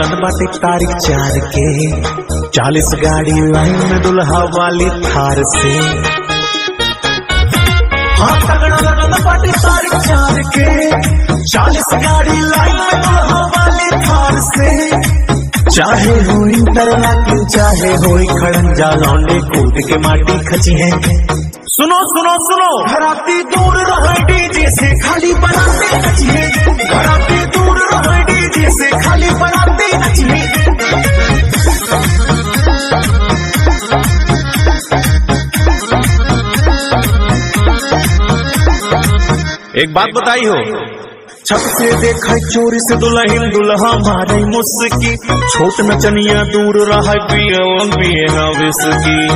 बाटे तारीख चार के, चालीस गाड़ी लाइन में दुल्हा वाली थार से। हाँ तगड़ा चार के, चालीस गाड़ी लाइन में दुल्हा वाली थार से। चाहे हो इंटरलॉकिंग चाहे हो खड़ंजा लौंडे कूद के माटी खची है। सुनो सुनो सुनो। घराती दूर रहे डीजे से, खाली बनाते एक बात बताई हो। छत से देखा चोरी से दुल्हन दुल्हा मारे मुस्की। छोट नचनिया दूर रहा पिए पिए ना विस्की।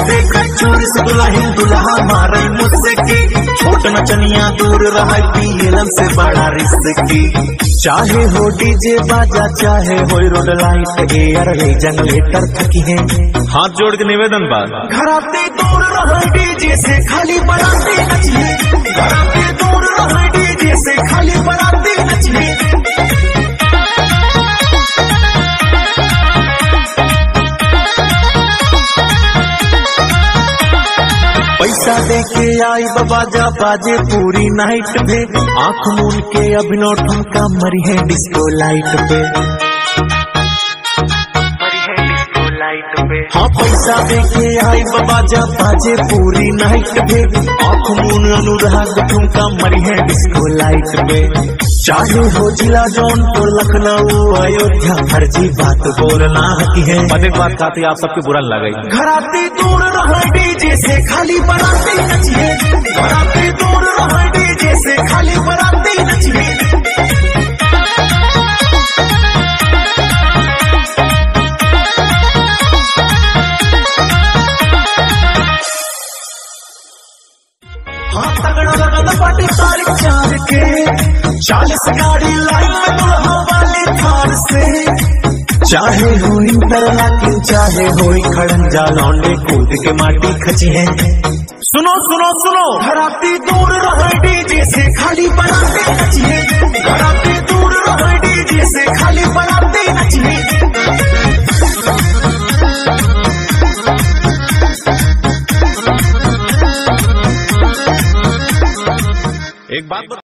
देखा चोरी मुस्की। छोट नचनिया दूर रहा पियलन से बड़ा रिस्की। चाहे हो डीजे बाजा चाहे हो रोड लाइट एयर ले जनरेटर थकी है। हाथ जोड़ के निवेदन बात। घर आते दूर रहा डीजे से खाली बनाते नचिए घराते दूर पैसा दे के आई बाजा बाजे पूरी नाइट पे। आँख मून के अभिनव ठुमका मरी है डिस्को लाइट पे। हाँ पैसा दे के आई बाजा बाजे पूरी नाइट पे। आँख मून अनुराग ठुमका मरी है डिस्को लाइट पे। चाहे हो जिला जौनपुर लखनऊ अयोध्या फर्जी बात बोलना की है। एक बात कहती आप सबके बुरा न लगे घराती दूर रहे डीजे से खाली बनाते नचिए। घराती दूर रहे डीजे से खाली बनाते नचिए। हाँ तगड़ा लगल बाटे तारीख चार के। चालीस गाड़ी लाइन में दुल्हा वाली थार से। चाहे हो इंटरलॉकिंग चाहे हो खड़ंजा लौंडे कूद के माटी खची है। सुनो सुनो सुनो। घराती दूर रहे डीजे से खाली बनाते नचिए घराती दूर रहे डीजे से खाली बनाते नचिए एक बात